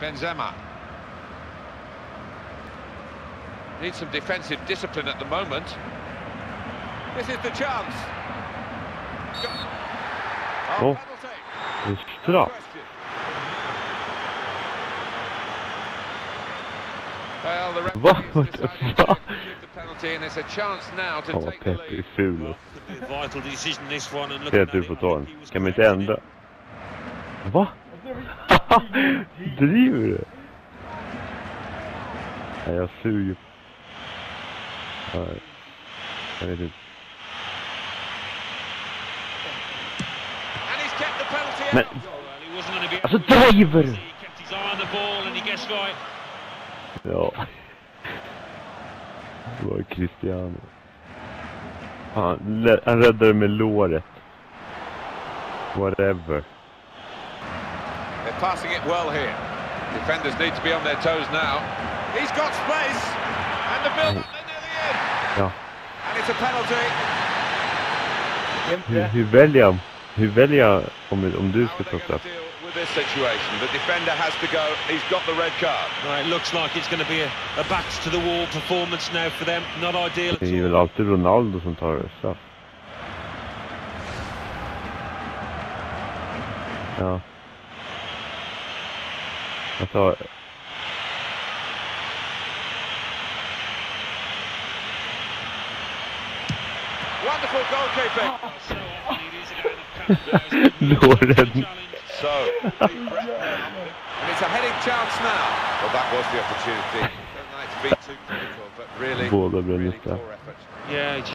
Benzema. Needs some defensive discipline at the moment. This is the chance. Oh, Oh. penalty. Det är straff. Question. Well, the referee Vad? has decided the penalty, and it's a chance now to Fan vad take the lead. ful. Well, a vital decision this one and looking at Peter it, får I ta think den. he Kan man inte ändra? Va? Driver du? Nej, jag suger. Nej. Jag vet inte. Men... Alltså, driver! Ja. Det var Cristiano. Han, han räddade med låret. Whatever. They're passing it well here. Defenders need to be on their toes now. He's got space, and the build up, they're nearly in. Ja. And it's a penalty. Hur, hur väljer jag? Hur väljer jag om, om du ska ta straff? with this situation? The defender has to go. He's got the red card. Right, it looks like it's going to be a, a backs to the wall performance now for them. Not ideal at Det är all. väl alltid Ronaldo som tar straff. Ja. Alltså, Wonderful goalkeeping. So often it is a kind of cat and mouse. Låren. Challenge. So, deep breath now. and it's a heading chance now. Well, that was the opportunity. Don't like to be too critical, but really, really poor effort. Yeah,